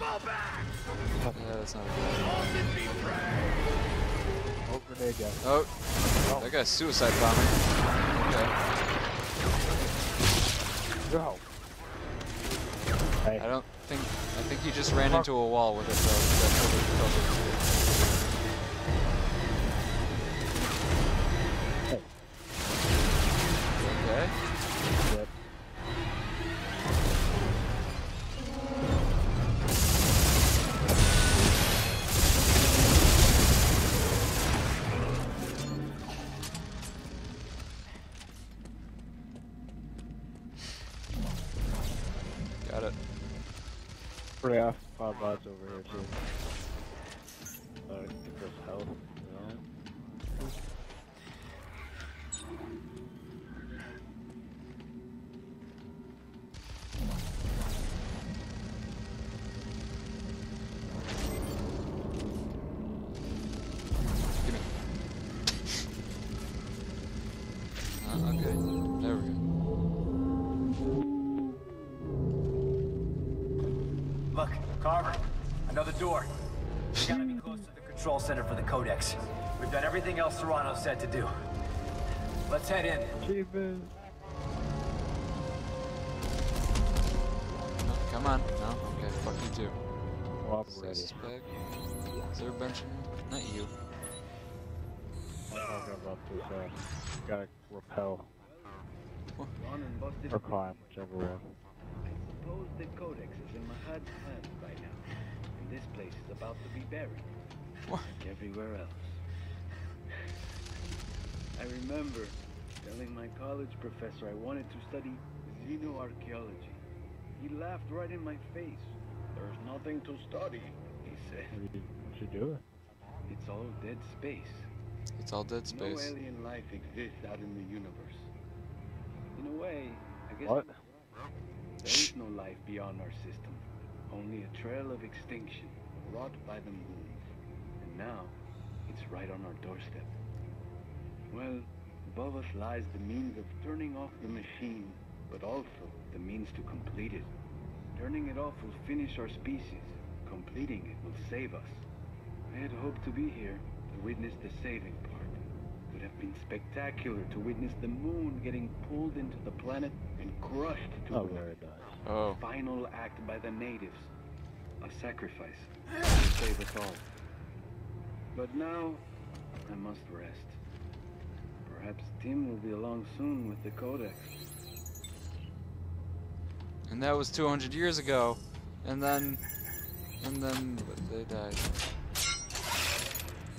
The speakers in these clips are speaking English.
Yeah, that's not a Oh, grenade guy. Oh, Oh. that guy's suicide bombing. Okay. Go. Hey. I don't think. I think he just ran into a wall with it, though. Pretty off five bots over here too. Uh, this health. Uh, okay. There we go. Carver, another door. We gotta be close to the control center for the Codex. We've done everything else Serrano said to do. Let's head in. Achievement. No, come on. No? Okay, fuck you too. Cooperating. Stasis bag. Is there a bench in Not you. I'm talking about this. Uh, gotta repel Gone and busted. or climb, whichever one. I suppose the Codex is in Mahad's hands by now. And this place is about to be buried. What? Like everywhere else. I remember telling my college professor I wanted to study xenoarchaeology. He laughed right in my face. There's nothing to study, he said. What you, what you doing? It's all dead space. It's all dead space. No alien life exists out in the universe. In a way, I guess What? There is no life beyond our system. Only a trail of extinction wrought by the moon. And now, it's right on our doorstep. Well, above us lies the means of turning off the machine, but also the means to complete it. Turning it off will finish our species. Completing it will save us. I had hoped to be here to witness the saving part. Would have been spectacular to witness the moon getting pulled into the planet and crushed to Oh, an. Oh. final act by the natives. A sacrifice to save us all. But now, I must rest. Perhaps Tim will be along soon with the Codex. And that was 200 years ago. And then. And then. They died.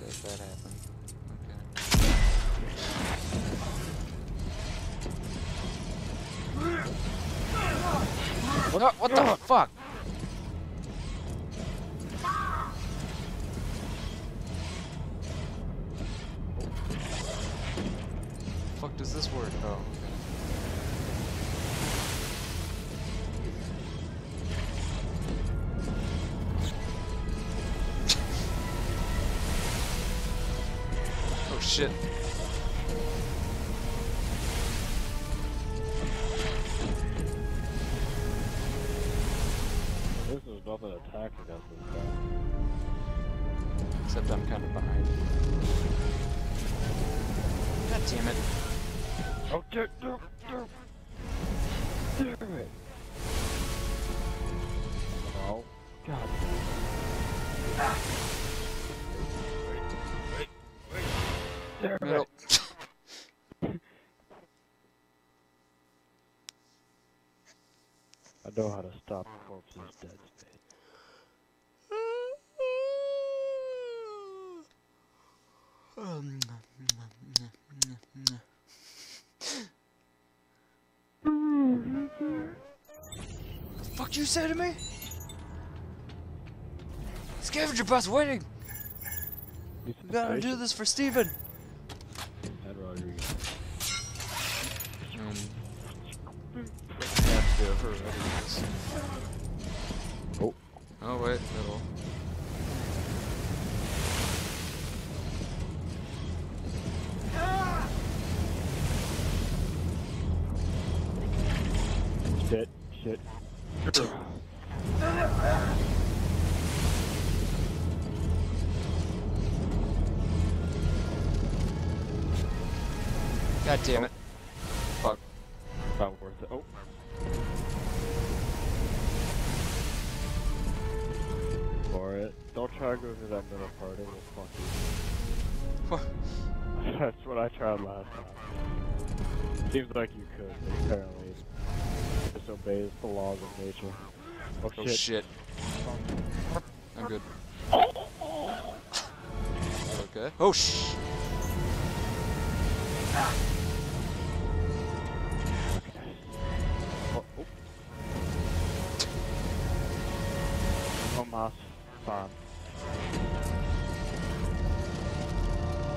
That, that happened. What, what the fuck? fuck does this work? Oh. Oh shit. Damn, it. Oh, God. Damn it. I know how to stop corpse's dead space. fuck you say to me? Scavenger bus waiting! We gotta do this for Steven! Rodriguez. Um, have to. Damn it. Fuck. Not worth it. Oh. For it. Don't try to go to that middle part, it will fuck you. That's what I tried last time. Seems like you could, apparently it disobeys the laws of nature. Oh Oh shit. shit. I'm good. Okay. Oh sh. Oh, No mas. Fine.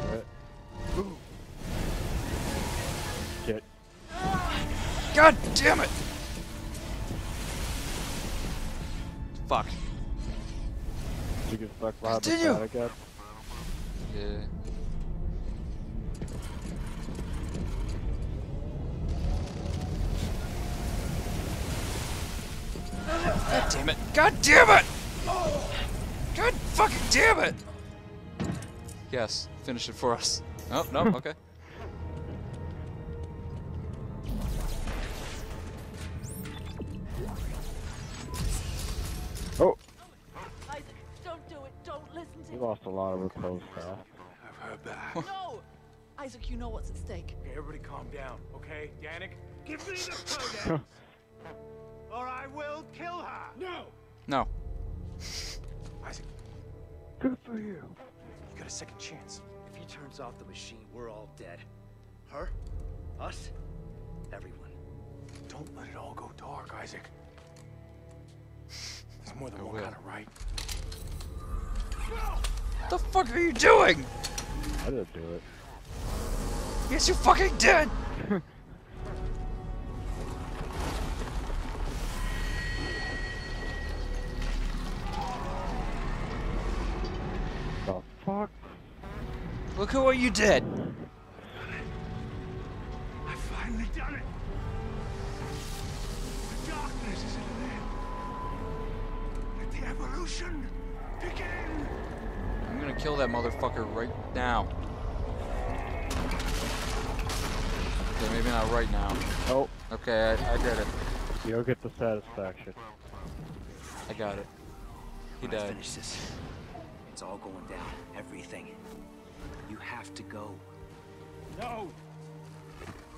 Alright. Ooh. Shit. God damn it! Fuck. You get stuck behind the Continue. Yeah. God damn it! God damn it! Oh, God fucking damn it! Yes, finish it for us. Oh, no, okay. Oh! Isaac, don't do it. Don't listen We to lost a lot of repose staff. I've heard back. No! Isaac, you know what's at stake. Okay, everybody calm down, okay? Yannick, give me the codex, or I will kill her. No. No. Isaac, Good for you. you got a second chance. If he turns off the machine, we're all dead. Her, us, everyone. Don't let it all go dark, Isaac. There's more than I one will. kind of right. What the fuck are you doing? I didn't do it. Yes, you fucking did! Look at what you did! I finally done it. The darkness is at an end. Let the evolution begin. I'm gonna kill that motherfucker right now. Okay, maybe not right now. Oh, Okay, I, I get it. you'll get the satisfaction. I got it. He When I died. finish this, it's all going down. Everything. You have to go. No.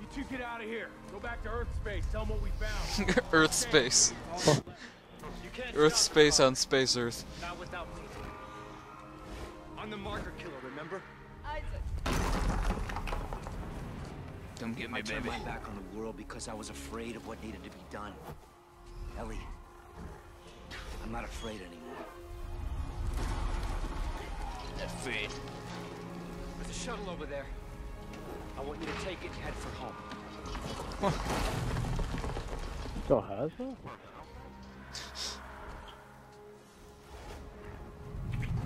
You two get out of here. Go back to Earth space. Tell them what we found. Earth space. Oh. Earth space on space Earth. Not without me. I'm the marker killer, remember? Isaac! Come get I turned my back on the world because I was afraid of what needed to be done. Ellie, I'm not afraid anymore. Afraid. There's a shuttle over there. I want you to take it and head for home. Still has that?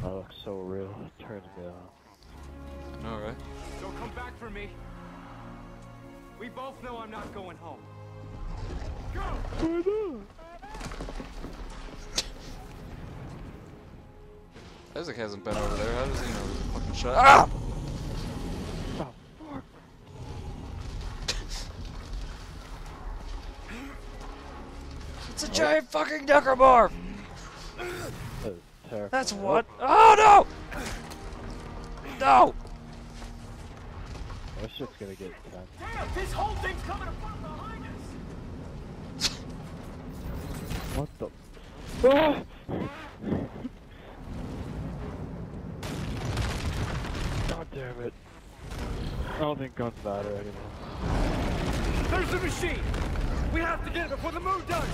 That looks so real. It turns me on. Alright. Don't come back for me. We both know I'm not going home. Go! Isaac hasn't been over there. How does he know there's a fucking shot? Ah! It's a giant fucking necromorph! That is. That's what? Oh no! No! This shit's gonna get intense. Damn, this whole thing's coming apart behind us! What the? Ah! God damn it. I don't think guns matter anymore. There's the machine! We have to get it before the moon does!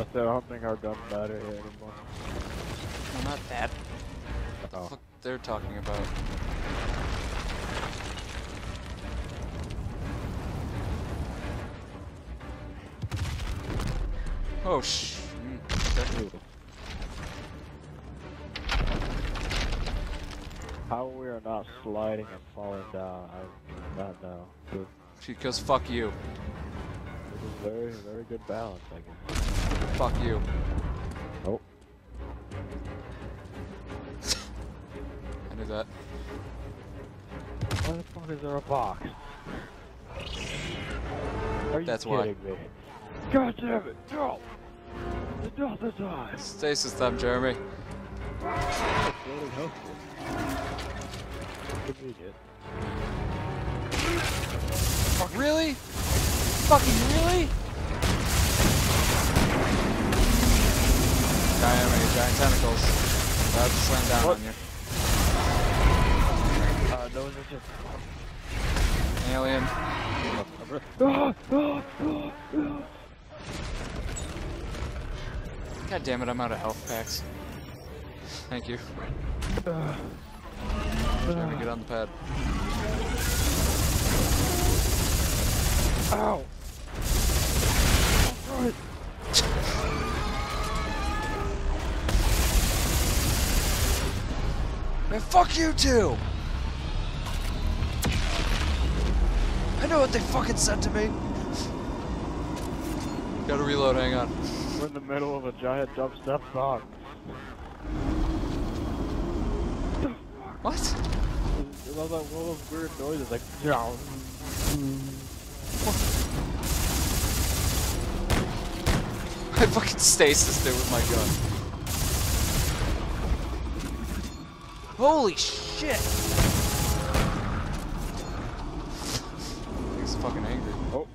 I said I don't think our guns matter here anymore. No, not that. Oh. Fuck they're talking about. Oh sh. mm, How we are not sliding and falling down, I do not know. Because fuck you. this is very, very good balance, I guess. Fuck you. Oh, I knew that. Why the fuck is there a box? Are you That's why. kidding me? God damn it! No! Not the time! Stasis them, Jeremy. Building health kit. Really? Fucking really? Giant, giant tentacles. About to slam down What? on you. Uh, those are just... Alien. God damn it, I'm out of health packs. Thank you. Jeremy, get on the pad. Ow! Alright. Man, fuck you too! I know what they fucking said to me. Gotta reload, hang on. We're in the middle of a giant dubstep song. What? It was like one of those weird noises, like I fucking stasis there with my gun. Holy shit! He's fucking angry. Oh,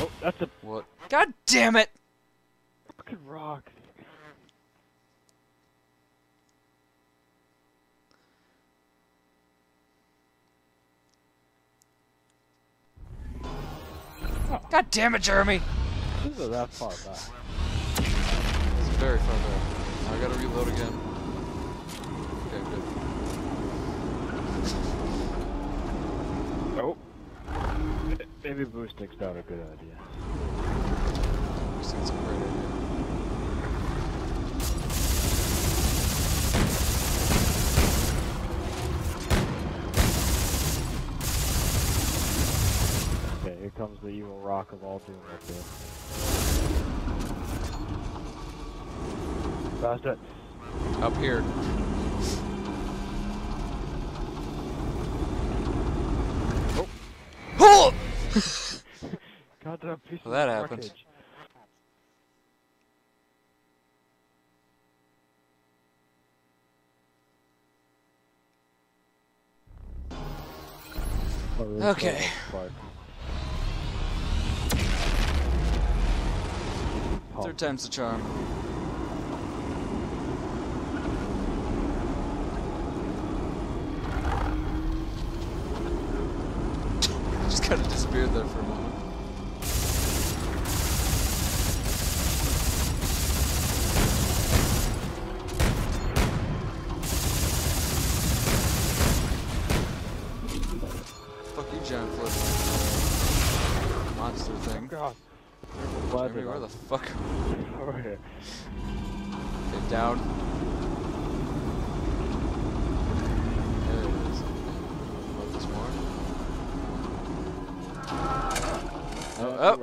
oh, that's a What? God damn it! fucking rock. God damn it, Jeremy! This is that far back. It's very far back. I gotta reload again. Okay, good. Nope. Maybe boosting's not a good idea. I think it's a great idea. Okay, here comes the evil rock of all doom right there. Past it. Up here. Oh! oh. Goddamn piece Well, that of happened. wreckage. Oh, Okay. Fell. Third time's the charm. Just kind of disappeared there for a moment.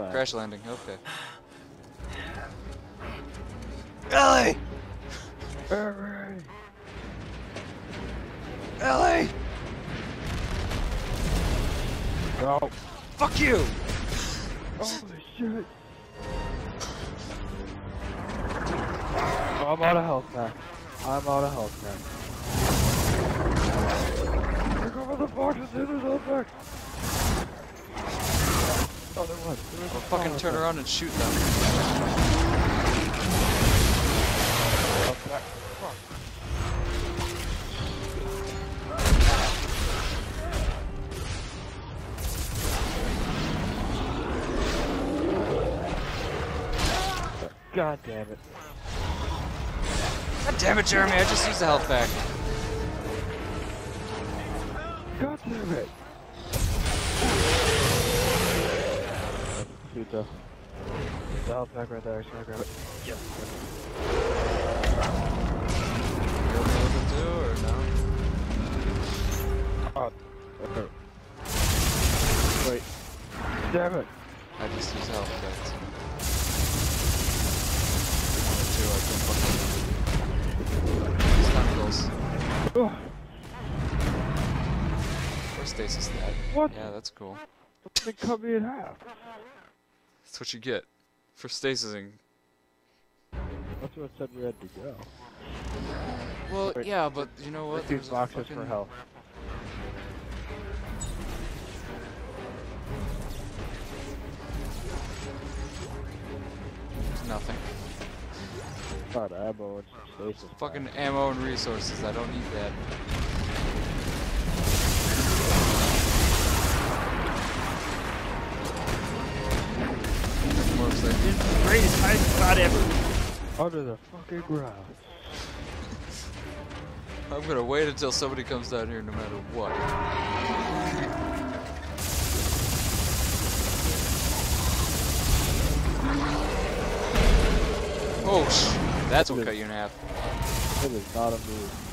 Uh, crash landing. Okay. Ellie! Ellie! No. Fuck you! Holy shit. I'm out of health pack. I'm out of health pack. Here come the boxes in his health pack. Oh, there was. There was a fucking turn around and shoot them. God damn it. God damn it, Jeremy, I just used the health pack. Pizza. The health pack right there. Should I grab it? Yes. You want me to look at two or no? Oh. Okay. Wait. Damn it. I just used health pack. So. Two, I can fucking. These tentacles. Ugh. Where's stasis that. What? Yeah, that's cool. They cut me in half. That's what you get for stasising. That's what said we had to go. Well, Wait, yeah, but you know what? These There's boxes for fucking- health. There's nothing. Got ammo and stasis. Fucking ammo and resources. I don't need that. Hiding spot ever. Under the fucking ground. I'm gonna wait until somebody comes down here no matter what. Oh, sh! That's what cut you in half. It is not a move.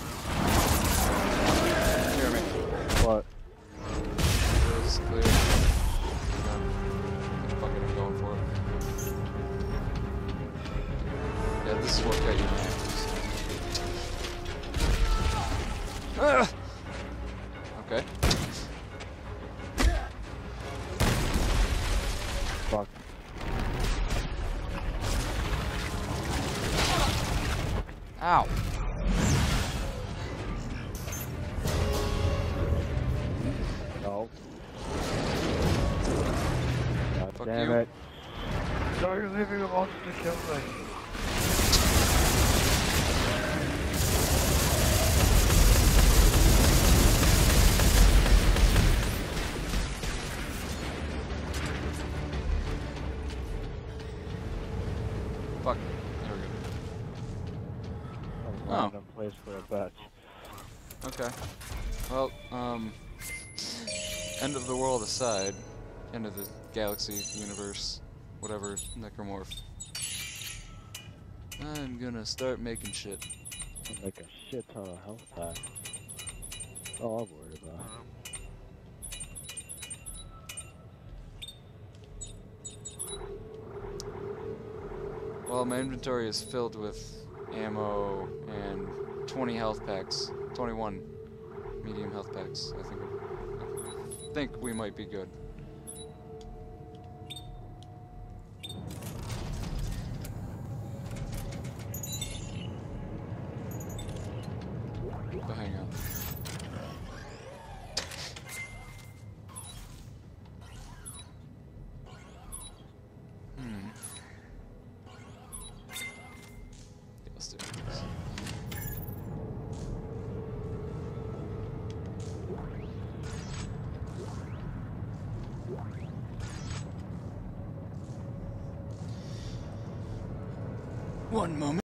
Fuck damn you. it. No, you're leaving a monster to kill me. Fuck. There we A Oh. random place for a bet. go. Okay. Well, um. End of the world aside. End of the galaxy, universe, whatever, necromorph. I'm gonna start making shit. Like a shit ton of health pack. Oh, I'm worried about. Well, my inventory is filled with ammo and 20 health packs. 21 medium health packs. I think. I think we might be good. But hang on. Hmm. Yeah, let's do this. One moment.